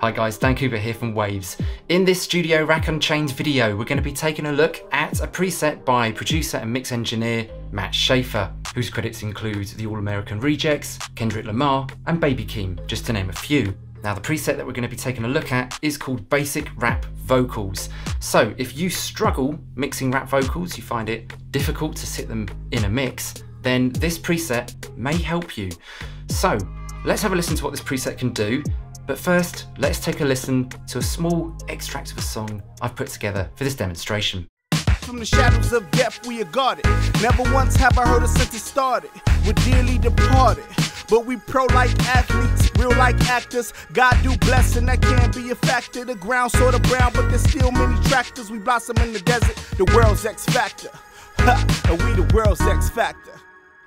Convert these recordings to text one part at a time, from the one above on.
Hi guys, Dan Cooper here from Waves. In this Studio Rack Unchained video, we're going to be taking a look at a preset by producer and mix engineer Matt Schaeffer, whose credits include the All American Rejects, Kendrick Lamar, and Baby Keem, just to name a few. Now, the preset that we're going to be taking a look at is called Basic Rap Vocals. So, if you struggle mixing rap vocals, you find it difficult to sit them in a mix, then this preset may help you. So, let's have a listen to what this preset can do but first, let's take a listen to a small extract of a song I've put together for this demonstration. From the shadows of death we are guarded. Never once have I heard a sentence started. We're dearly departed. But we pro-like athletes, real-like actors. God do bless and that can't be a factor. The ground sort of brown, but there's still many tractors. We blossom in the desert, the world's X factor. And we the world's X factor.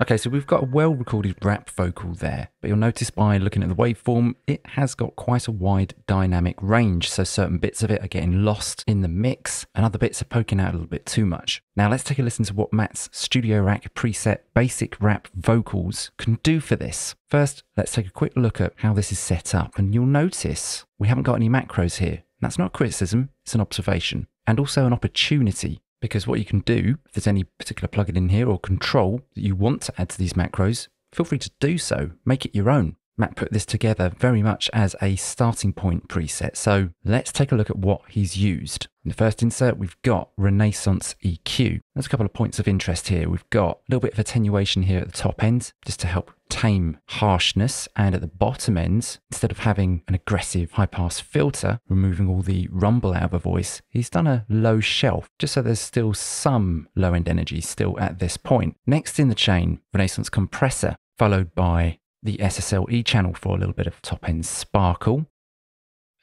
Okay, so we've got a well recorded rap vocal there, but you'll notice by looking at the waveform, it has got quite a wide dynamic range. So certain bits of it are getting lost in the mix, and other bits are poking out a little bit too much. Now let's take a listen to what Matt's Studio Rack preset basic rap vocals can do for this. First, let's take a quick look at how this is set up, and you'll notice we haven't got any macros here. That's not criticism, it's an observation, and also an opportunity because what you can do, if there's any particular plugin in here or control that you want to add to these macros, feel free to do so. Make it your own. Matt put this together very much as a starting point preset. So let's take a look at what he's used. In the first insert, we've got Renaissance EQ. There's a couple of points of interest here. We've got a little bit of attenuation here at the top end, just to help tame harshness. And at the bottom end, instead of having an aggressive high pass filter, removing all the rumble out of a voice, he's done a low shelf, just so there's still some low end energy still at this point. Next in the chain, Renaissance compressor, followed by the SSL-E channel for a little bit of top end sparkle.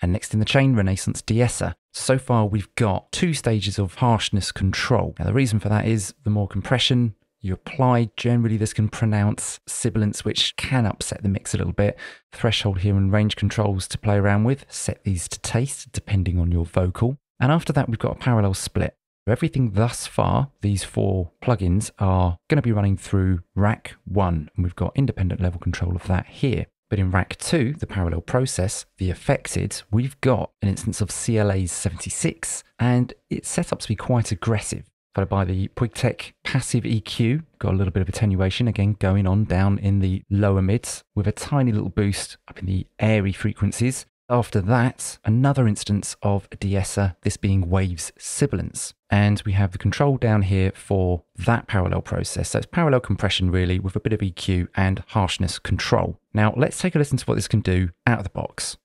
And next in the chain, Renaissance de-esser. So far, we've got two stages of harshness control. Now, the reason for that is the more compression you apply, generally this can pronounce sibilants, which can upset the mix a little bit. Threshold here and range controls to play around with. Set these to taste, depending on your vocal. And after that, we've got a parallel split. Everything thus far, these four plugins are going to be running through rack 1, and we've got independent level control of that here. But in rack 2, the parallel process, the affected, we've got an instance of CLA's 76, and it's set up to be quite aggressive. Followed by the Puigtec passive EQ, got a little bit of attenuation again going on down in the lower mids with a tiny little boost up in the airy frequencies. After that, another instance of de-esser, this being Waves Sibilance. And we have the control down here for that parallel process. So it's parallel compression really with a bit of EQ and harshness control. Now let's take a listen to what this can do out of the box.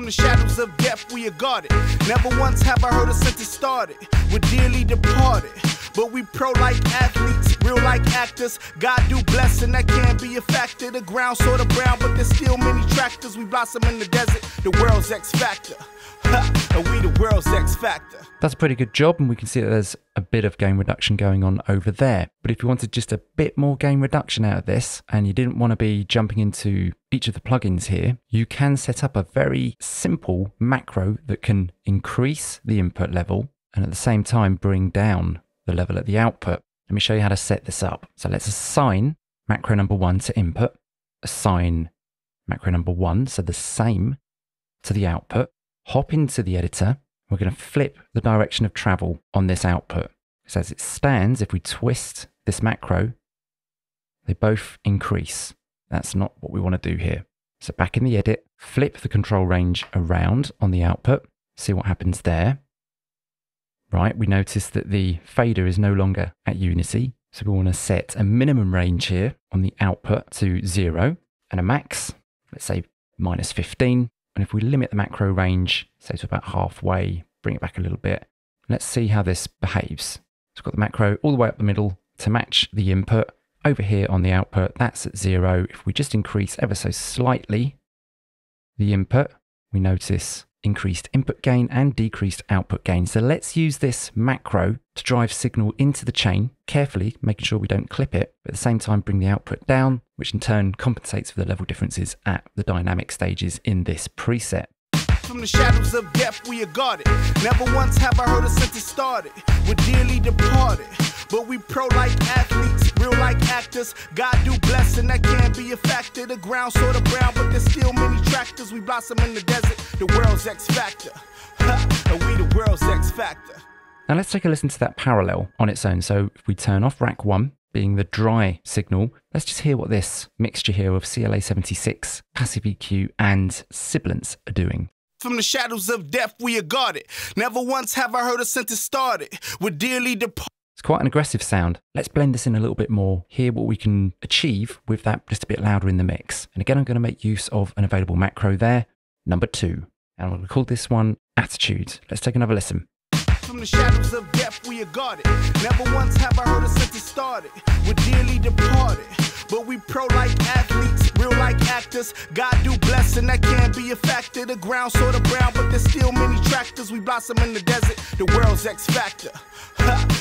From the shadows of death we are guarded. Never once have I heard a sentence started. We're dearly departed. But we pro-like athletes, real-like actors. God do bless and that can't be a factor. The ground sort of brown, but there's still many tractors. We blossom in the desert, the world's X factor. and we the world's X factor. That's a pretty good job, and we can see that there's a bit of gain reduction going on over there. But if you wanted just a bit more gain reduction out of this, and you didn't want to be jumping into each of the plugins here, you can set up a very simple macro that can increase the input level and at the same time bring down the level at the output. Let me show you how to set this up. So let's assign macro number one to input, assign macro number one, so the same to the output, hop into the editor. We're going to flip the direction of travel on this output. So as it stands, if we twist this macro, they both increase. That's not what we want to do here. So back in the edit, flip the control range around on the output, see what happens there right, we notice that the fader is no longer at unity. So we want to set a minimum range here on the output to zero and a max, let's say minus 15. And if we limit the macro range, say to about halfway, bring it back a little bit, let's see how this behaves. So we've got the macro all the way up the middle to match the input. Over here on the output, that's at zero. If we just increase ever so slightly the input, we notice increased input gain and decreased output gain. So let's use this macro to drive signal into the chain, carefully making sure we don't clip it, but at the same time bring the output down, which in turn compensates for the level differences at the dynamic stages in this preset. From the shadows of death we are guarded. Never once have I heard a sentence started. We're dearly departed. But we pro-like athletes, real-like actors. God do bless and that can be a factor. The ground sort of brown, but there's still many tractors. We blossom in the desert. The world's X Factor. and we the world's X Factor. Now let's take a listen to that parallel on its own. So if we turn off rack one, being the dry signal, let's just hear what this mixture here of CLA 76, passive EQ, and sibilance are doing. From the shadows of death, we are guarded. Never once have I heard a sentence started with dearly departed. It's quite an aggressive sound. Let's blend this in a little bit more, hear what we can achieve with that just a bit louder in the mix. And again, I'm going to make use of an available macro there, number two. And I'm going to call this one Attitude. Let's take another listen. From the shadows of death, we are guarded. Never once have I heard a sentence started with dearly departed. But we pro like athletes, real like actors. God do bless, and that can't be a factor. The ground sort of brown, but there's still many tractors. We blossom in the desert, the world's X Factor.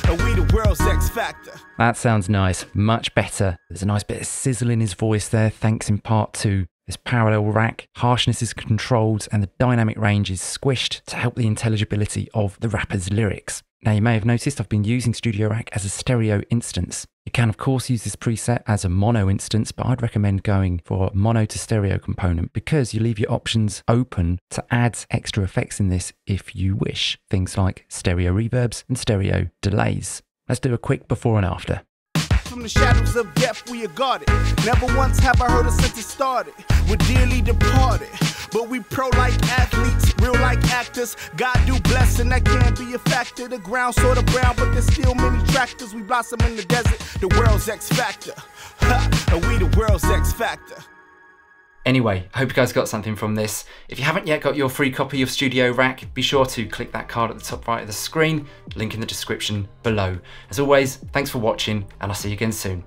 And we the world's X Factor. That sounds nice, much better. There's a nice bit of sizzle in his voice there, thanks in part to this parallel rack, harshness is controlled, and the dynamic range is squished to help the intelligibility of the rapper's lyrics. Now, you may have noticed I've been using Studio Rack as a stereo instance. You can, of course, use this preset as a mono instance, but I'd recommend going for mono to stereo component because you leave your options open to add extra effects in this if you wish. Things like stereo reverbs and stereo delays. Let's do a quick before and after. From the shadows of death, we are guarded. Never once have I heard a sentence started We're dearly departed. But we pro like athletes, real like actors. God do bless, and that can't be a factor. The ground sort of brown, but there's still many tractors. We blossom in the desert, the world's X Factor. Ha, and we the world's X Factor. Anyway, I hope you guys got something from this. If you haven't yet got your free copy of Studio Rack, be sure to click that card at the top right of the screen, link in the description below. As always, thanks for watching, and I'll see you again soon.